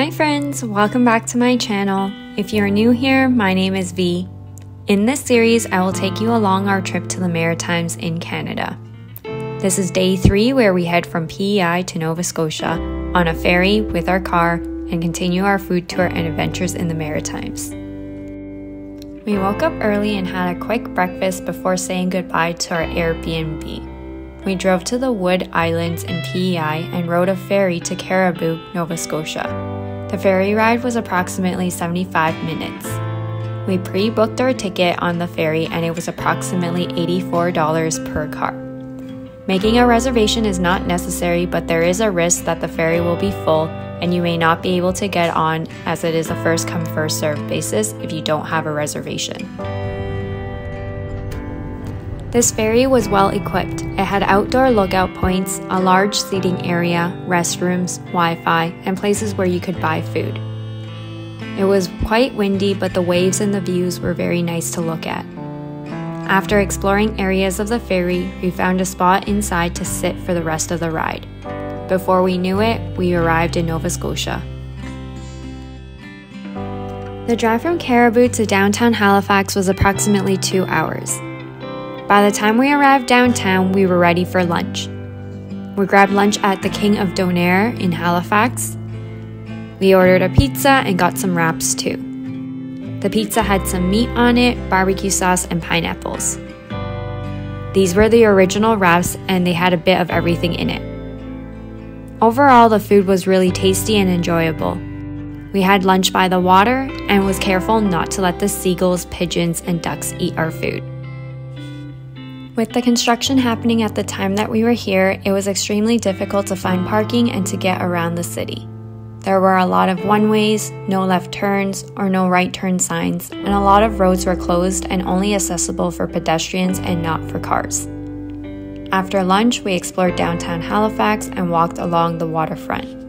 guys, welcome back to my channel. If you're new here, my name is V. In this series, I will take you along our trip to the Maritimes in Canada. This is day three where we head from PEI to Nova Scotia on a ferry with our car and continue our food tour and adventures in the Maritimes. We woke up early and had a quick breakfast before saying goodbye to our Airbnb. We drove to the Wood Islands in PEI and rode a ferry to Caribou, Nova Scotia. The ferry ride was approximately 75 minutes. We pre booked our ticket on the ferry and it was approximately $84 per car. Making a reservation is not necessary, but there is a risk that the ferry will be full and you may not be able to get on as it is a first come first served basis if you don't have a reservation. This ferry was well equipped. It had outdoor lookout points, a large seating area, restrooms, Wi Fi, and places where you could buy food. It was quite windy, but the waves and the views were very nice to look at. After exploring areas of the ferry, we found a spot inside to sit for the rest of the ride. Before we knew it, we arrived in Nova Scotia. The drive from Caribou to downtown Halifax was approximately two hours. By the time we arrived downtown, we were ready for lunch. We grabbed lunch at the King of Donair in Halifax. We ordered a pizza and got some wraps too. The pizza had some meat on it, barbecue sauce, and pineapples. These were the original wraps and they had a bit of everything in it. Overall, the food was really tasty and enjoyable. We had lunch by the water and was careful not to let the seagulls, pigeons, and ducks eat our food. With the construction happening at the time that we were here, it was extremely difficult to find parking and to get around the city. There were a lot of one ways, no left turns, or no right turn signs, and a lot of roads were closed and only accessible for pedestrians and not for cars. After lunch, we explored downtown Halifax and walked along the waterfront.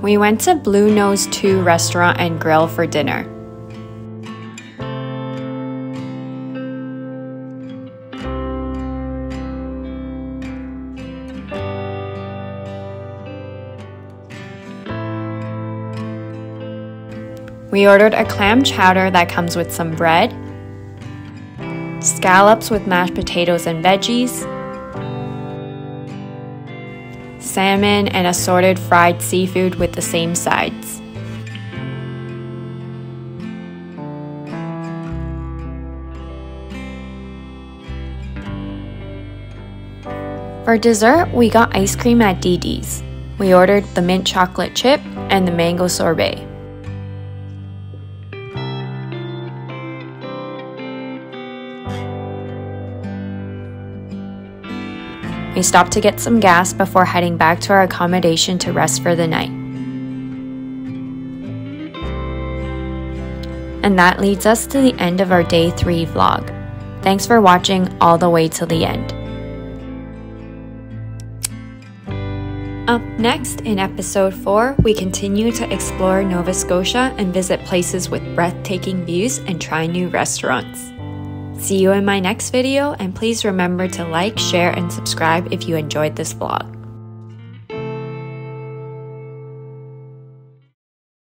We went to Blue Nose 2 restaurant and grill for dinner. We ordered a clam chowder that comes with some bread, scallops with mashed potatoes and veggies, salmon, and assorted fried seafood with the same sides. For dessert, we got ice cream at Dee Dee's. We ordered the mint chocolate chip and the mango sorbet. We stopped to get some gas before heading back to our accommodation to rest for the night. And that leads us to the end of our day 3 vlog. Thanks for watching all the way till the end. Up next in episode 4, we continue to explore Nova Scotia and visit places with breathtaking views and try new restaurants. See you in my next video, and please remember to like, share, and subscribe if you enjoyed this vlog.